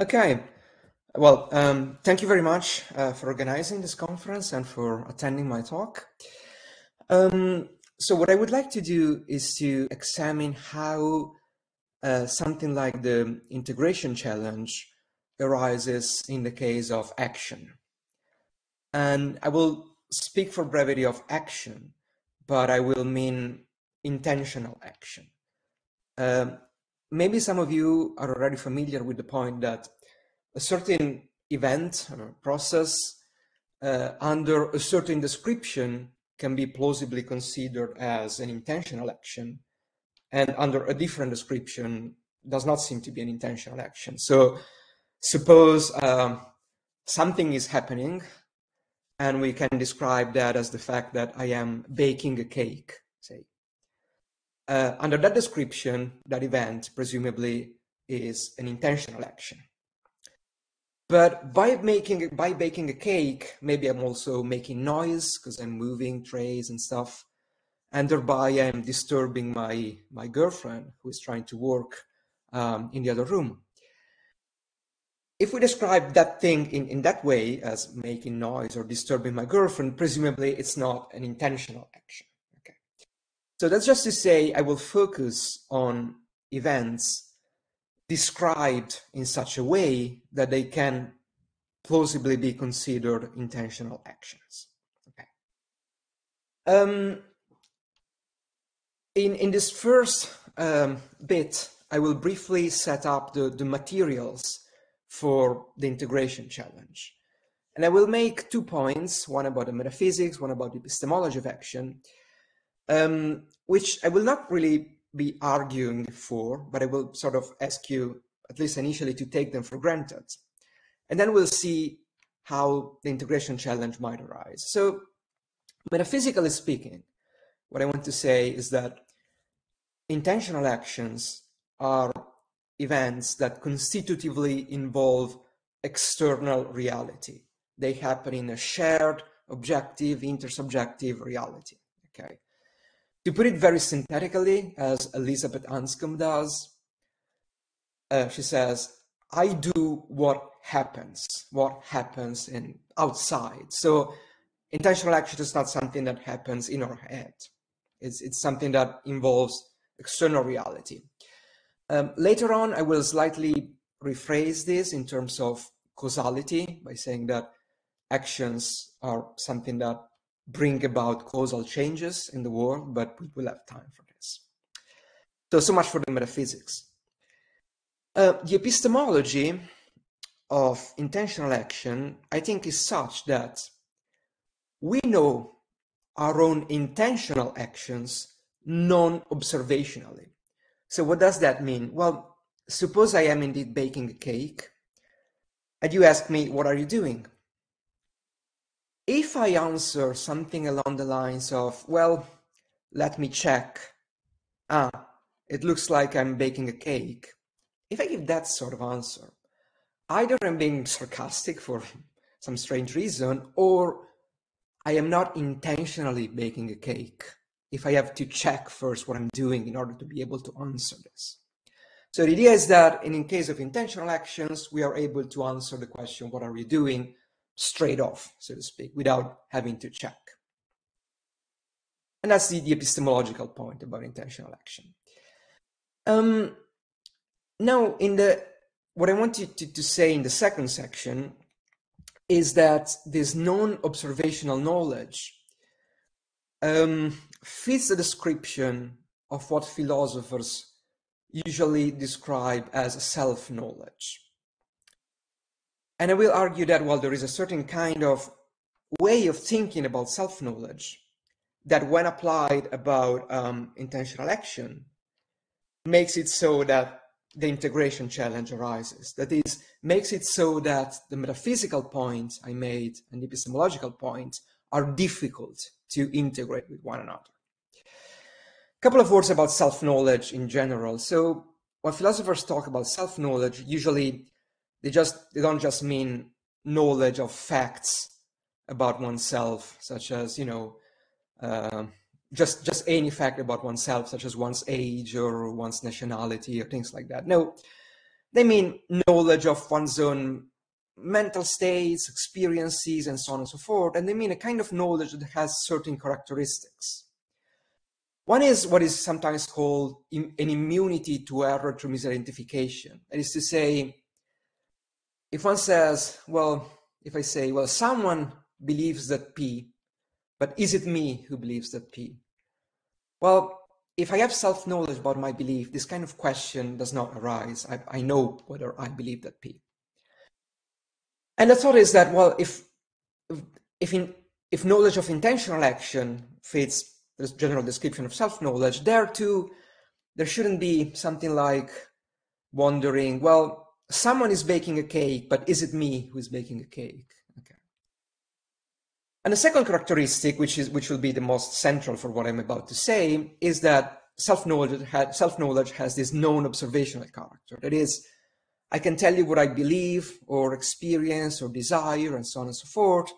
Okay. Well, um, thank you very much uh, for organizing this conference and for attending my talk. Um, so what I would like to do is to examine how uh, something like the integration challenge arises in the case of action. And I will speak for brevity of action, but I will mean intentional action. Um, maybe some of you are already familiar with the point that a certain event or process uh, under a certain description can be plausibly considered as an intentional action and under a different description does not seem to be an intentional action. So suppose um, something is happening and we can describe that as the fact that I am baking a cake, say. Uh, under that description, that event presumably is an intentional action. But by making by baking a cake, maybe I'm also making noise because I'm moving trays and stuff, and thereby I'm disturbing my my girlfriend who is trying to work um, in the other room. If we describe that thing in, in that way as making noise or disturbing my girlfriend, presumably it's not an intentional action. Okay. So that's just to say I will focus on events described in such a way that they can plausibly be considered intentional actions. Okay. Um, in, in this first um, bit, I will briefly set up the, the materials for the integration challenge. And I will make two points, one about the metaphysics, one about the epistemology of action, um, which I will not really be arguing for, but I will sort of ask you, at least initially, to take them for granted. And then we'll see how the integration challenge might arise. So metaphysically speaking, what I want to say is that intentional actions are events that constitutively involve external reality. They happen in a shared, objective, intersubjective reality. Okay. To put it very synthetically, as Elizabeth Anscombe does, uh, she says, I do what happens, what happens in outside. So intentional action is not something that happens in our head. It's, it's something that involves external reality. Um, later on, I will slightly rephrase this in terms of causality by saying that actions are something that bring about causal changes in the world, but we will have time for this. So, so much for the metaphysics. Uh, the epistemology of intentional action, I think, is such that we know our own intentional actions non-observationally. So what does that mean? Well, suppose I am indeed baking a cake and you ask me, what are you doing? If I answer something along the lines of, well, let me check. Ah, it looks like I'm baking a cake. If I give that sort of answer, either I'm being sarcastic for some strange reason, or I am not intentionally baking a cake if I have to check first what I'm doing in order to be able to answer this. So the idea is that in, in case of intentional actions, we are able to answer the question, what are you doing, straight off, so to speak, without having to check. And that's the, the epistemological point about intentional action. Um, now, in the what I want you to, to say in the second section is that this non-observational knowledge um, fits the description of what philosophers usually describe as self-knowledge. And I will argue that while there is a certain kind of way of thinking about self-knowledge that when applied about um, intentional action makes it so that the integration challenge arises. That is, makes it so that the metaphysical points I made and epistemological points are difficult to integrate with one another. A couple of words about self-knowledge in general. So when philosophers talk about self-knowledge, usually they just they don't just mean knowledge of facts about oneself, such as you know, uh, just just any fact about oneself, such as one's age or one's nationality or things like that. No, they mean knowledge of one's own mental states, experiences, and so on and so forth. And they mean a kind of knowledge that has certain characteristics. One is what is sometimes called an immunity to error through misidentification. That is to say, if one says, well, if I say, well, someone believes that P, but is it me who believes that P? Well, if I have self-knowledge about my belief, this kind of question does not arise. I, I know whether I believe that P. And the thought is that, well, if, if, in, if knowledge of intentional action fits this general description of self-knowledge, there too, there shouldn't be something like wondering, well, someone is baking a cake, but is it me who is baking a cake? Okay. And the second characteristic, which is which will be the most central for what I'm about to say, is that self-knowledge has, self-knowledge has this non-observational character. That is, I can tell you what I believe or experience or desire and so on and so forth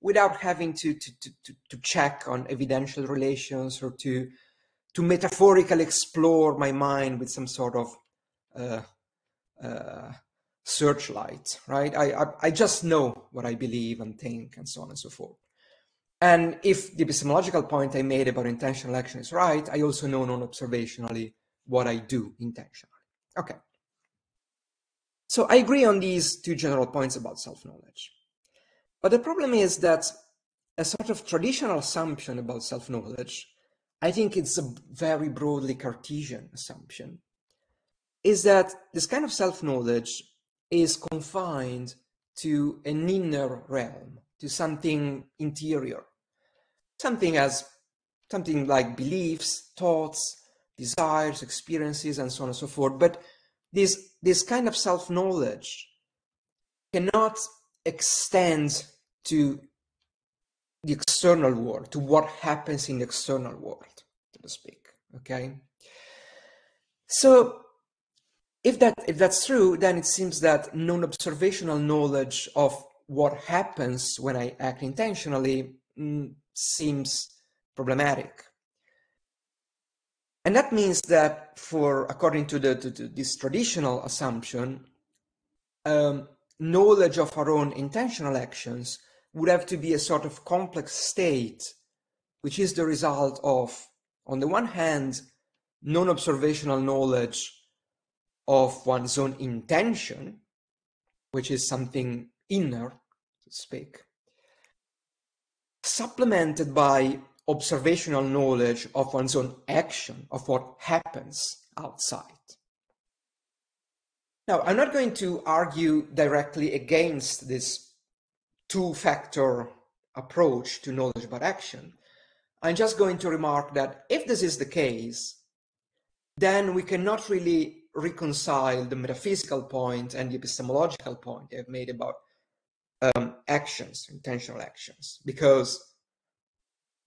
without having to, to, to, to, check on evidential relations or to, to metaphorically explore my mind with some sort of uh, uh, searchlight, right? I, I, I just know what I believe and think and so on and so forth. And if the epistemological point I made about intentional action is right, I also know non-observationally what I do intentionally. Okay. So I agree on these two general points about self-knowledge. But the problem is that a sort of traditional assumption about self-knowledge, I think it's a very broadly Cartesian assumption, is that this kind of self-knowledge is confined to an inner realm, to something interior, something as something like beliefs, thoughts, desires, experiences, and so on and so forth. But this, this kind of self-knowledge cannot extend to the external world, to what happens in the external world, so to speak. Okay. So if that if that's true, then it seems that non-observational knowledge of what happens when I act intentionally mm, seems problematic. And that means that for, according to, the, to, to this traditional assumption, um, knowledge of our own intentional actions would have to be a sort of complex state, which is the result of, on the one hand, non-observational knowledge of one's own intention, which is something inner, to speak, supplemented by observational knowledge of one's own action, of what happens outside. Now, I'm not going to argue directly against this two-factor approach to knowledge about action. I'm just going to remark that if this is the case, then we cannot really reconcile the metaphysical point and the epistemological point I've made about um, actions, intentional actions, because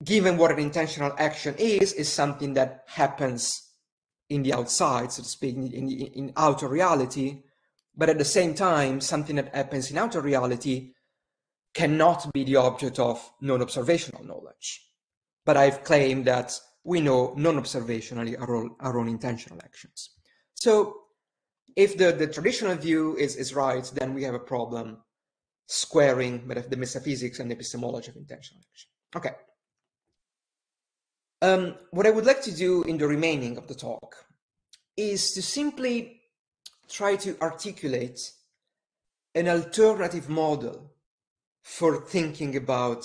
given what an intentional action is, is something that happens in the outside, so to speak, in, in, in outer reality, but at the same time, something that happens in outer reality cannot be the object of non-observational knowledge. But I've claimed that we know non-observationally our, our own intentional actions. So if the, the traditional view is, is right, then we have a problem squaring the metaphysics and epistemology of intentional action. Okay. Um, what I would like to do in the remaining of the talk is to simply try to articulate an alternative model for thinking about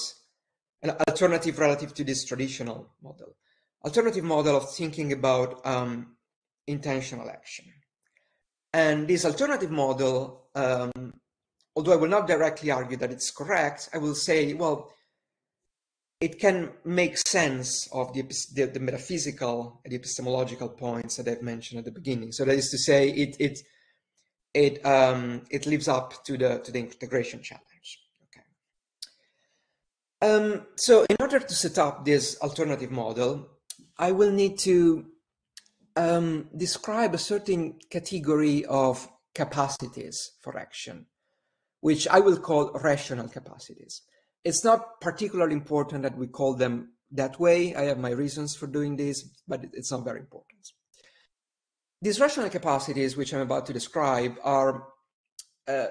an alternative relative to this traditional model, alternative model of thinking about um, intentional action. And this alternative model, um, although I will not directly argue that it's correct, I will say, well, it can make sense of the, the, the metaphysical and epistemological points that I've mentioned at the beginning. So that is to say, it it it um, it lives up to the to the integration challenge. Okay. Um, so in order to set up this alternative model, I will need to um, describe a certain category of capacities for action, which I will call rational capacities. It's not particularly important that we call them that way. I have my reasons for doing this, but it's not very important. these rational capacities, which I'm about to describe, are uh,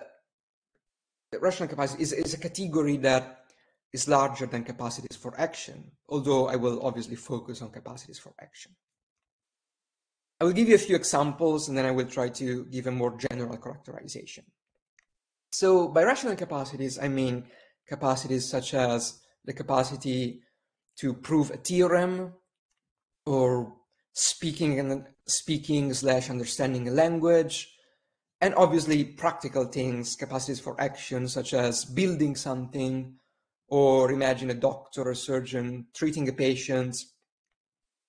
rational capacity is, is a category that is larger than capacities for action, although I will obviously focus on capacities for action. I will give you a few examples and then I will try to give a more general characterization. So by rational capacities, I mean capacities such as the capacity to prove a theorem or speaking and speaking slash understanding a language and obviously practical things capacities for action such as building something or imagine a doctor or surgeon treating a patient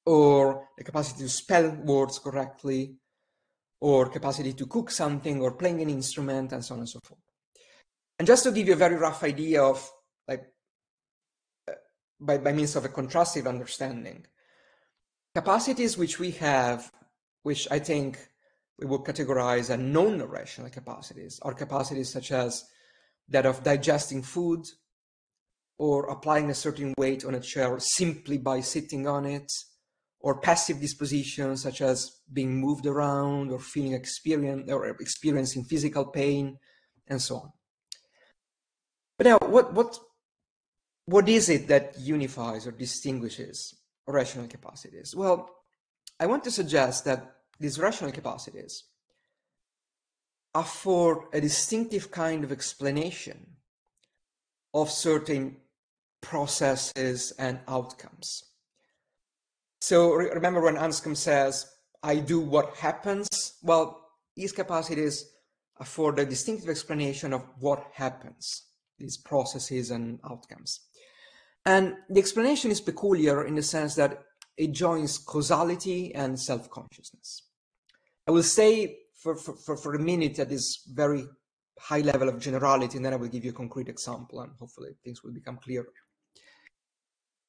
or the capacity to spell words correctly or capacity to cook something or playing an instrument and so on and so forth. And just to give you a very rough idea of like uh, by, by means of a contrastive understanding Capacities which we have, which I think we would categorize as non-rational capacities, are capacities such as that of digesting food or applying a certain weight on a chair simply by sitting on it, or passive dispositions such as being moved around or feeling experience or experiencing physical pain and so on. But now what what what is it that unifies or distinguishes rational capacities? Well, I want to suggest that these rational capacities afford a distinctive kind of explanation of certain processes and outcomes. So re remember when Anscombe says, I do what happens? Well, these capacities afford a distinctive explanation of what happens, these processes and outcomes. And the explanation is peculiar in the sense that it joins causality and self-consciousness. I will say for, for, for a minute at this very high level of generality, and then I will give you a concrete example, and hopefully things will become clearer.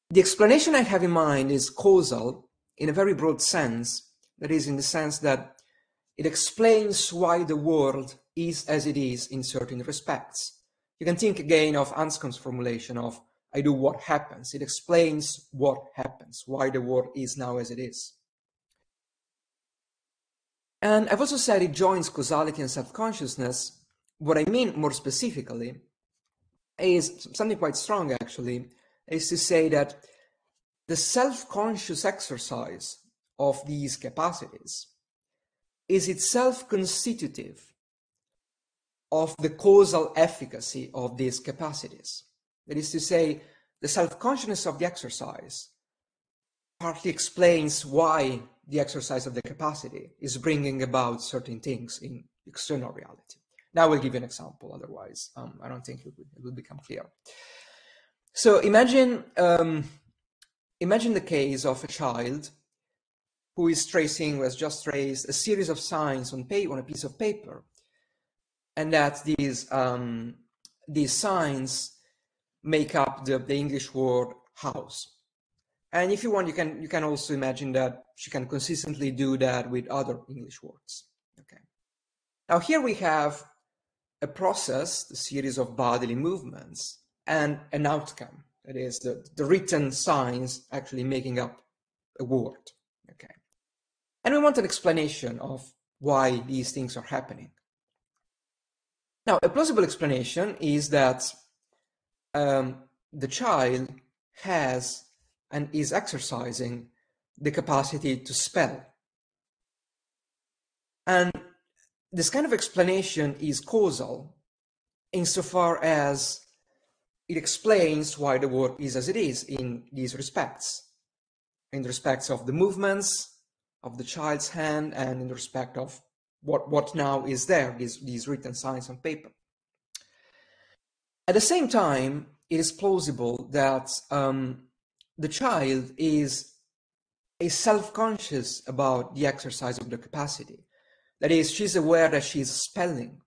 The explanation I have in mind is causal in a very broad sense, that is, in the sense that it explains why the world is as it is in certain respects. You can think again of Anscombe's formulation of I do what happens. It explains what happens, why the world is now as it is. And I've also said it joins causality and self-consciousness. What I mean more specifically is something quite strong actually, is to say that the self-conscious exercise of these capacities is itself constitutive of the causal efficacy of these capacities. That is to say, the self-consciousness of the exercise partly explains why the exercise of the capacity is bringing about certain things in external reality. Now I will give you an example, otherwise um, I don't think it will, it will, become clear. So imagine, um, imagine the case of a child who is tracing, who has just traced a series of signs on, pay, on a piece of paper, and that these, um, these signs make up the, the English word house. And if you want, you can you can also imagine that she can consistently do that with other English words. Okay. Now here we have a process, a series of bodily movements, and an outcome. That is the, the written signs actually making up a word. Okay. And we want an explanation of why these things are happening. Now, a plausible explanation is that um, the child has and is exercising the capacity to spell. And this kind of explanation is causal insofar as it explains why the world is as it is in these respects, in respects of the movements of the child's hand and in respect of what, what now is there, these, these written signs on paper. At the same time, it is plausible that um, the child is, is self-conscious about the exercise of the capacity. That is, she's aware that she's spelling.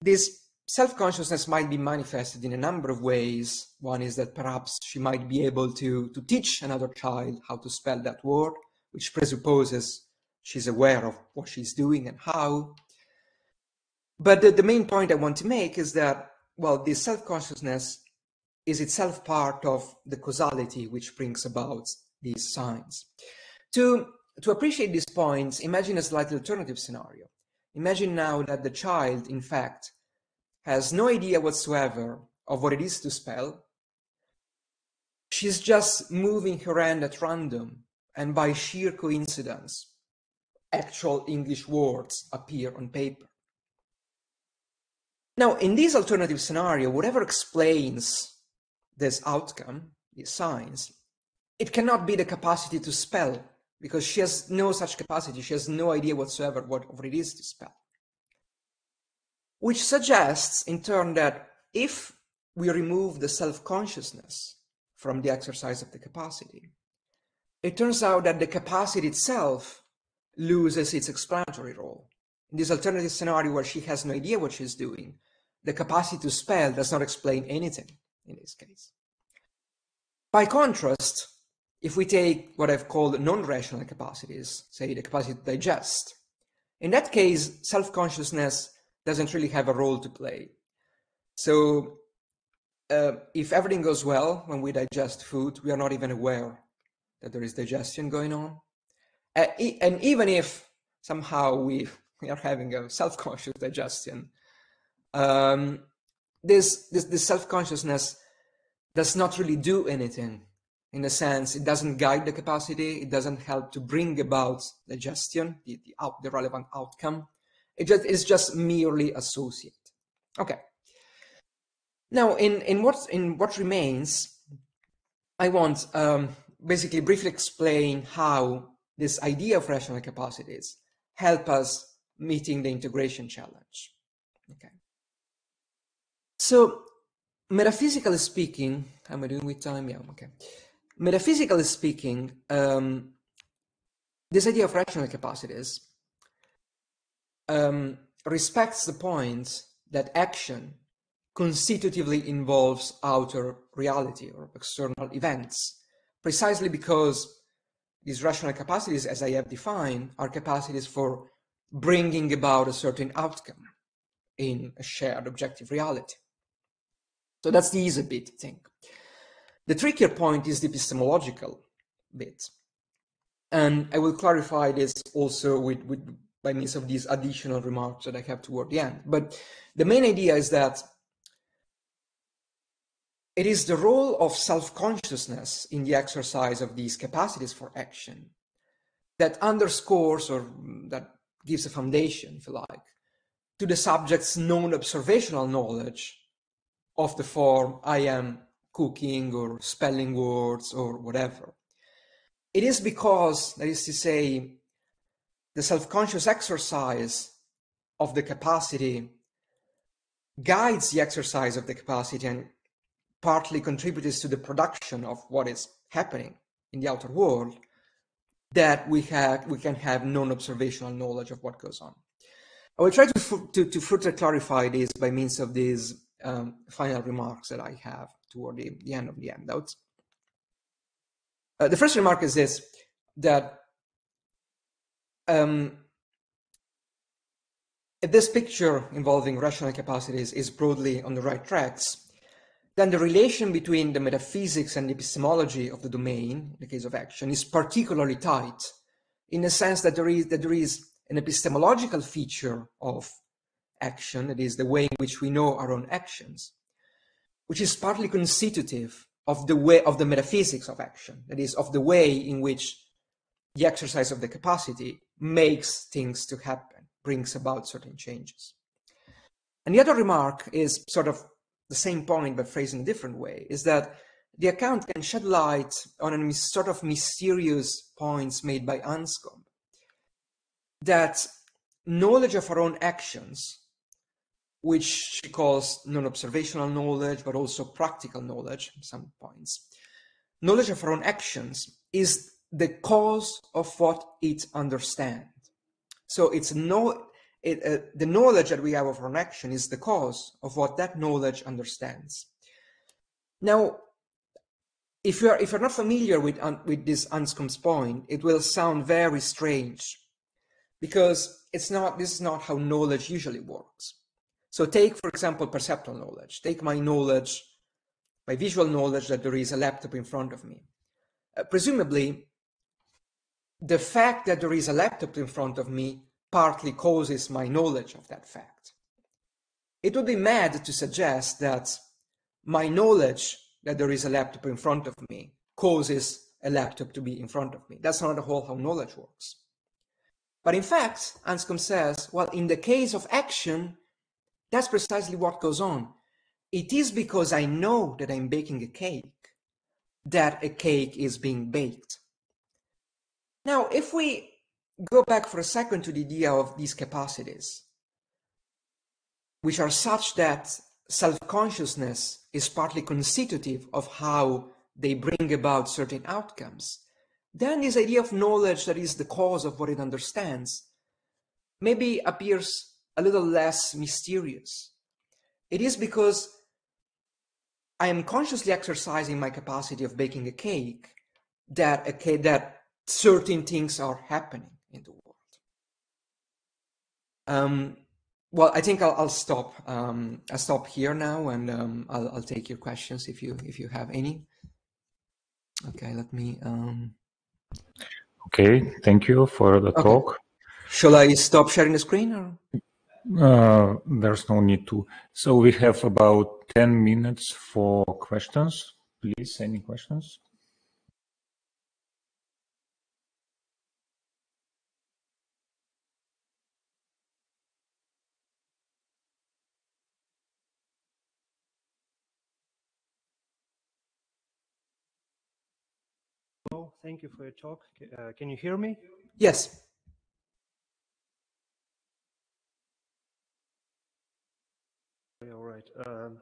This self-consciousness might be manifested in a number of ways. One is that perhaps she might be able to, to teach another child how to spell that word, which presupposes she's aware of what she's doing and how. But the, the main point I want to make is that well, this self-consciousness is itself part of the causality which brings about these signs. To to appreciate these points, imagine a slightly alternative scenario. Imagine now that the child, in fact, has no idea whatsoever of what it is to spell. She's just moving her hand at random, and by sheer coincidence, actual English words appear on paper. Now, in this alternative scenario, whatever explains this outcome, these signs, it cannot be the capacity to spell because she has no such capacity. She has no idea whatsoever what, what it is to spell. Which suggests, in turn, that if we remove the self-consciousness from the exercise of the capacity, it turns out that the capacity itself loses its explanatory role. In this alternative scenario where she has no idea what she's doing, the capacity to spell does not explain anything in this case. By contrast, if we take what I've called non-rational capacities, say the capacity to digest, in that case, self-consciousness doesn't really have a role to play. So uh, if everything goes well when we digest food, we are not even aware that there is digestion going on. Uh, and even if somehow we, we are having a self-conscious digestion, um, this, this, this self-consciousness does not really do anything in a sense it doesn't guide the capacity it doesn't help to bring about digestion the, the, out, the relevant outcome it just is just merely associate okay now in in what in what remains i want um, basically briefly explain how this idea of rational capacities help us meeting the integration challenge okay so, metaphysically speaking, how am I doing with time? Yeah, okay. Metaphysically speaking, um, this idea of rational capacities um, respects the point that action constitutively involves outer reality or external events, precisely because these rational capacities, as I have defined, are capacities for bringing about a certain outcome in a shared objective reality. So that's the easy bit thing. The trickier point is the epistemological bit. And I will clarify this also with, with by means of these additional remarks that I have toward the end. But the main idea is that it is the role of self-consciousness in the exercise of these capacities for action that underscores or that gives a foundation, if you like, to the subject's non-observational knowledge of the form I am cooking or spelling words or whatever. It is because, that is to say, the self-conscious exercise of the capacity guides the exercise of the capacity and partly contributes to the production of what is happening in the outer world that we have we can have non-observational knowledge of what goes on. I will try to, to, to further clarify this by means of these um, final remarks that I have toward the, the end of the handouts. Uh, the first remark is this, that um, if this picture involving rational capacities is broadly on the right tracks, then the relation between the metaphysics and epistemology of the domain, in the case of action, is particularly tight in the sense that there is, that there is an epistemological feature of action, that is the way in which we know our own actions, which is partly constitutive of the way of the metaphysics of action, that is of the way in which the exercise of the capacity makes things to happen, brings about certain changes. And the other remark is sort of the same point but phrased in a different way, is that the account can shed light on a sort of mysterious points made by Anscombe that knowledge of our own actions which she calls non-observational knowledge, but also practical knowledge some points. Knowledge of our own actions is the cause of what it understands. So it's no, it, uh, the knowledge that we have of an action is the cause of what that knowledge understands. Now, if you're if you're not familiar with with this Anscombe's point, it will sound very strange, because it's not. This is not how knowledge usually works. So take, for example, perceptual knowledge. Take my knowledge, my visual knowledge that there is a laptop in front of me. Uh, presumably, the fact that there is a laptop in front of me partly causes my knowledge of that fact. It would be mad to suggest that my knowledge that there is a laptop in front of me causes a laptop to be in front of me. That's not at all how knowledge works. But in fact, Anscombe says, well, in the case of action, that's precisely what goes on. It is because I know that I'm baking a cake that a cake is being baked. Now, if we go back for a second to the idea of these capacities, which are such that self-consciousness is partly constitutive of how they bring about certain outcomes, then this idea of knowledge that is the cause of what it understands maybe appears a little less mysterious. It is because I am consciously exercising my capacity of baking a cake that a cake, that certain things are happening in the world. Um, well, I think I'll, I'll stop. Um, I'll stop here now, and um, I'll, I'll take your questions if you if you have any. Okay, let me. Um... Okay, thank you for the okay. talk. Shall I stop sharing the screen? Or? Uh, there's no need to. So we have about 10 minutes for questions. Please, any questions? Thank you for your talk. Uh, can you hear me? Yes. All right. Um,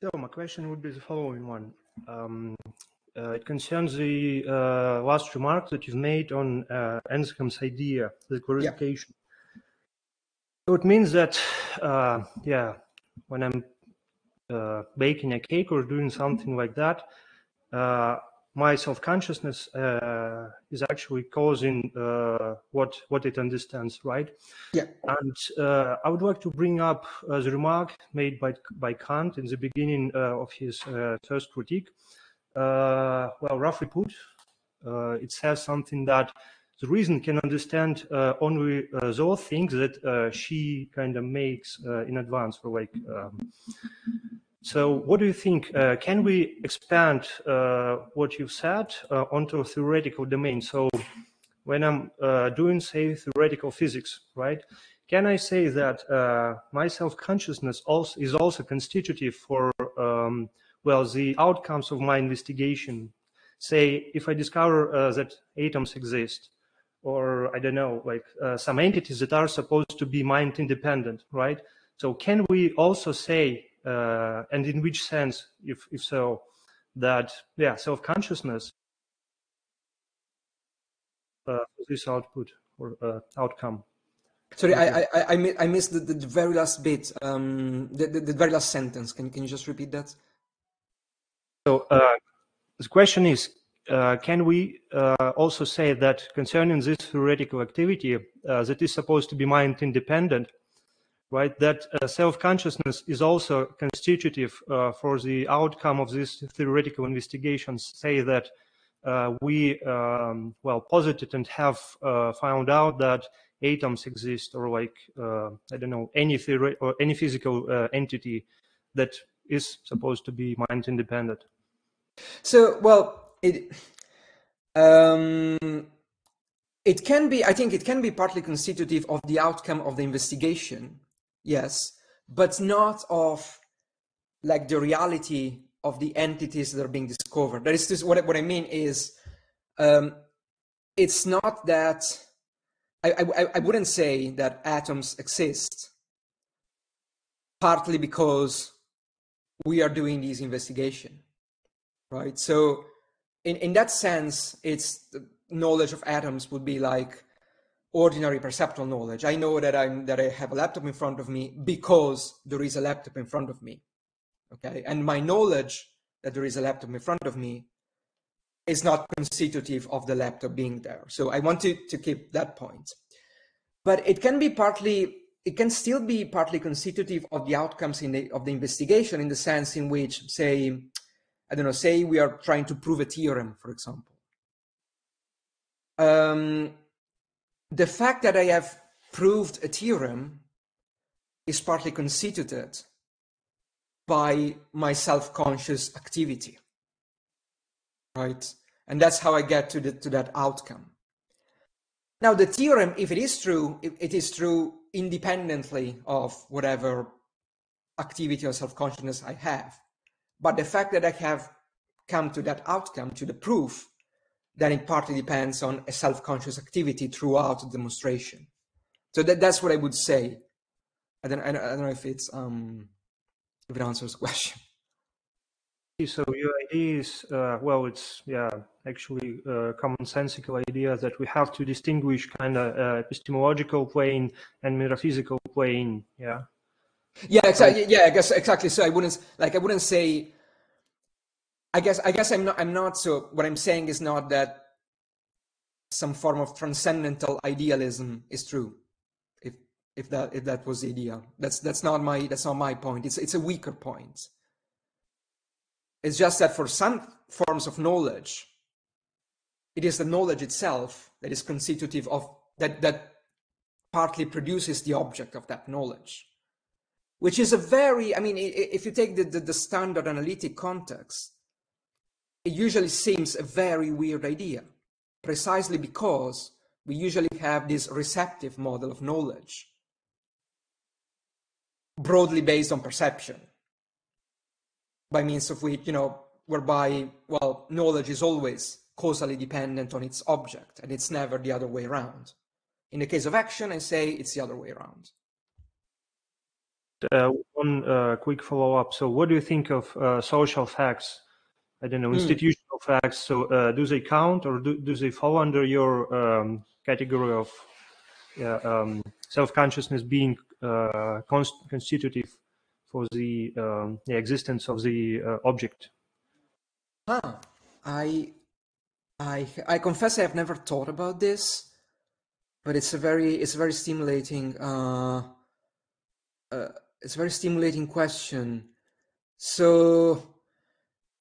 so my question would be the following one. Um, uh, it concerns the uh, last remark that you've made on uh, Anscombe's idea, the clarification. Yeah. So it means that, uh, yeah, when I'm uh, baking a cake or doing something like that, uh, my self-consciousness uh, is actually causing uh, what what it understands, right? Yeah. And uh, I would like to bring up uh, the remark made by by Kant in the beginning uh, of his uh, first critique. well, roughly put, it says something that the reason can understand only those things that she kind of makes in advance, for like. Um, so what do you think? Uh, can we expand uh, what you've said uh, onto a theoretical domain? So when I'm uh, doing, say, theoretical physics, right? Can I say that uh, my self-consciousness also is also constitutive for, um, well, the outcomes of my investigation? Say, if I discover uh, that atoms exist, or I don't know, like some entities that are supposed to be mind independent, right? So can we also say uh, and in which sense, if, if so, that, yeah, self-consciousness uh, this output or uh, outcome. Sorry, I, I, I, I missed the, the very last bit, um, the, the, the very last sentence. Can, can you just repeat that? So uh, the question is, uh, can we uh, also say that concerning this theoretical activity uh, that is supposed to be mind independent, right? That uh, self-consciousness is also constitutive uh, for the outcome of these theoretical investigations. Say that uh, we, um, well, posited and have uh, found out that atoms exist, or like uh, I don't know, any theory or any physical uh, entity that is supposed to be mind independent. So, well, it. Um, it can be, I think it can be partly constitutive of the outcome of the investigation yes, but not of like the reality of the entities that are being discovered. That is just what, what I mean is um, it's not that I, I, I wouldn't say that atoms exist partly because we are doing this investigation, right? So in, in that sense, it's knowledge of atoms would be like ordinary perceptual knowledge. I know that I'm that I have a laptop in front of me because there is a laptop in front of me. Okay, and my knowledge that there is a laptop in front of me is not constitutive of the laptop being there. So I wanted to keep that point. But it can be partly it can still be partly constitutive of the outcomes in the, of the investigation in the sense in which, say, I don't know, say we are trying to prove a theorem, for example um, the fact that I have proved a theorem is partly constituted by my self-conscious activity, right? And that's how I get to, the, to that outcome. Now, the theorem, if it is true, it, it is true independently of whatever activity or self-consciousness I have. But the fact that I have come to that outcome, to the proof, then it partly depends on a self-conscious activity throughout the demonstration. So that, that's what I would say. I don't, I don't, I don't know if it's um, if it answers the question. So your idea is, uh, well, it's yeah, actually uh, commonsensical idea that we have to distinguish kind of uh, epistemological plane and metaphysical plane. Yeah. Yeah, exactly. Yeah, I guess exactly. So I wouldn't like I wouldn't say. I guess I guess I'm not I'm not so. What I'm saying is not that some form of transcendental idealism is true. If if that if that was the idea, that's that's not my that's not my point. It's it's a weaker point. It's just that for some forms of knowledge, it is the knowledge itself that is constitutive of that that partly produces the object of that knowledge which is a very i mean if you take the, the, the, standard analytic context it usually seems a very weird idea precisely because we usually have this receptive model of knowledge broadly based on perception by means of which you know whereby well knowledge is always causally dependent on its object and it's never the other way around in the case of action i say it's the other way around uh, one uh, quick follow-up. So, what do you think of uh, social facts? I don't know, mm. institutional facts. So, uh, do they count, or do, do they fall under your um, category of um, self-consciousness being uh, const- constitutive for the, um, the, existence of the uh, object? Huh. I, I, I confess I have never thought about this, but it's a very, it's a very stimulating. Uh, it's a very stimulating question. So,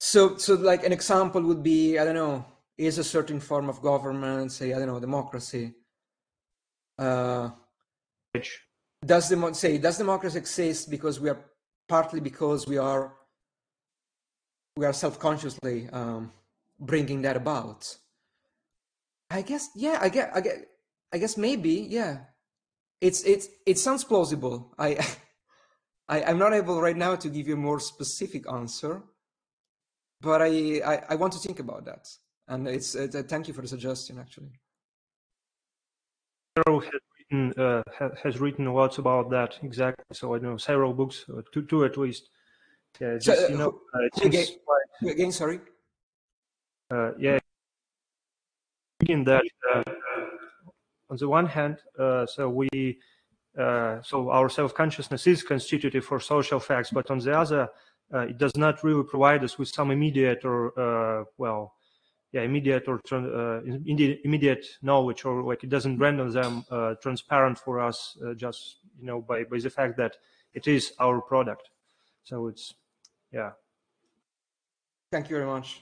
so, so like an example would be, I don't know, is a certain form of government, say, I don't know, democracy. Uh, Which? Does the say does democracy exist because we are partly because we are we are self-consciously um, bringing that about? I guess, yeah, I get, I get, I guess maybe, yeah. It's it's it sounds plausible. I I, am not able right now to give you a more specific answer, but I, I, I want to think about that. And it's uh, thank you for the suggestion, actually. Searle has written, uh, has written lots about that exactly. So I know several books, uh, two, two at least. Yeah, just, so, you know, uh, again, quite, again, sorry. Uh, yeah, in that uh, on the one hand, so we uh, so our self-consciousness is constitutive for social facts, but on the other, uh, it does not really provide us with some immediate or uh, well, yeah, immediate or uh, immediate knowledge, or like it doesn't render them uh, transparent for us just you know by by the fact that it is our product. So it's yeah. Thank you very much.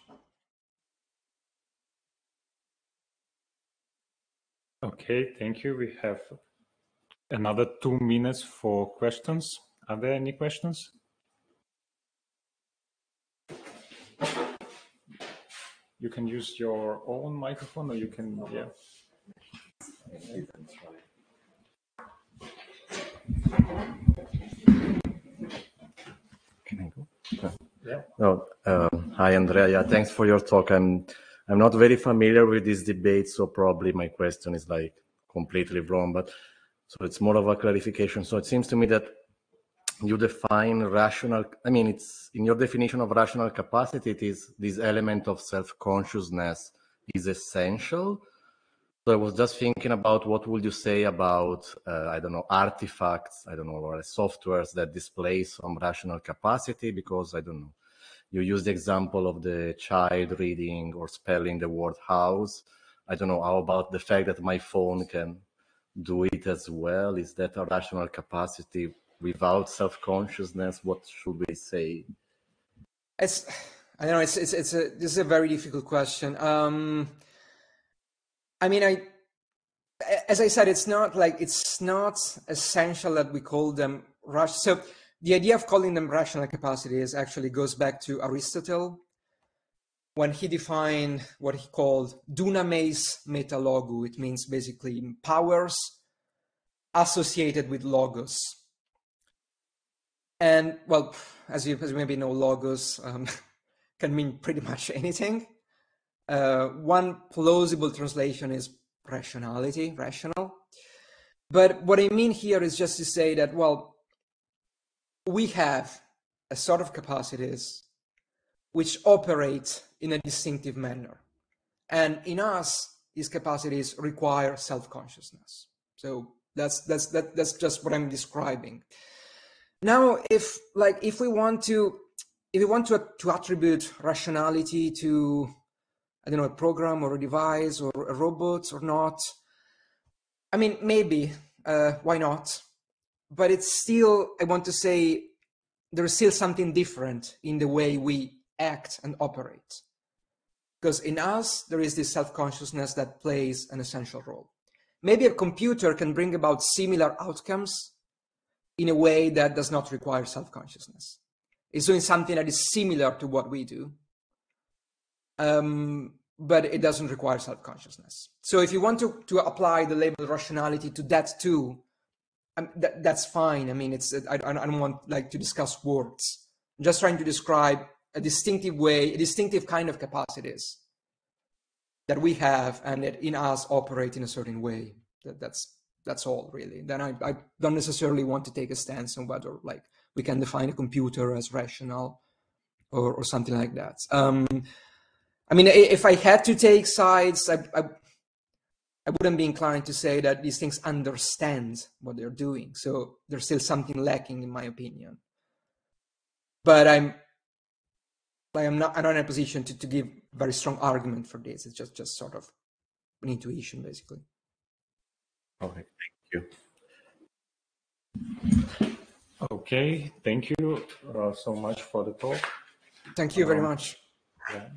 Okay, thank you. We have another two minutes for questions. Are there any questions? You can use your own microphone or you can, yeah. Can I go? Yeah. Oh, um, hi, Andrea. Yeah, thanks for your talk. I'm I'm not very familiar with this debate, so probably my question is like completely wrong. But so it's more of a clarification. So it seems to me that you define rational, I mean, it's in your definition of rational capacity, it is this element of self-consciousness is essential. So I was just thinking about what would you say about, uh, I don't know, artifacts, I don't know, or softwares that display some rational capacity because I don't know, you use the example of the child reading or spelling the word house. I don't know, how about the fact that my phone can do it as well? Is that a rational capacity without self-consciousness? What should we say? It's I know. It's it's it's a this is a very difficult question. Um, I mean, I, as I said, it's not like it's not essential that we call them rush. So the idea of calling them rational capacities actually goes back to Aristotle when he defined what he called dunamis meta logou. It means basically powers associated with logos. And well, as you, as you maybe know, logos um, can mean pretty much anything. Uh, one plausible translation is rationality, rational. But what I mean here is just to say that, well, we have a sort of capacities which operate in a distinctive manner. And in us, these capacities require self-consciousness. So that's that's that, that's just what I'm describing. Now, if like if we want to if we want to to attribute rationality to I don't know, a program or a device or a robot or not. I mean, maybe, uh, why not? But it's still, I want to say, there's still something different in the way we act and operate. Because in us, there is this self consciousness that plays an essential role. Maybe a computer can bring about similar outcomes in a way that does not require self consciousness. It's doing something that is similar to what we do, um, but it doesn't require self-consciousness. So if you want to, to apply the label rationality to that too, um, that, that's fine. I mean, it's I, I don't want like to discuss words. I'm just trying to describe a distinctive way, a distinctive kind of capacities that we have and that in us operate in a certain way. That, that's that's all really. Then I, I don't necessarily want to take a stance on whether like we can define a computer as rational or, or something like that. Um, I mean, if I had to take sides, I, I, I, wouldn't be inclined to say that these things understand what they're doing. So there's still something lacking, in my opinion. But I'm, I'm not, I'm not in a position to, to give very strong argument for this. It's just, just sort of an intuition, basically. Okay, thank you. Okay, thank you uh, so much for the talk. Thank you very um, much. Yeah.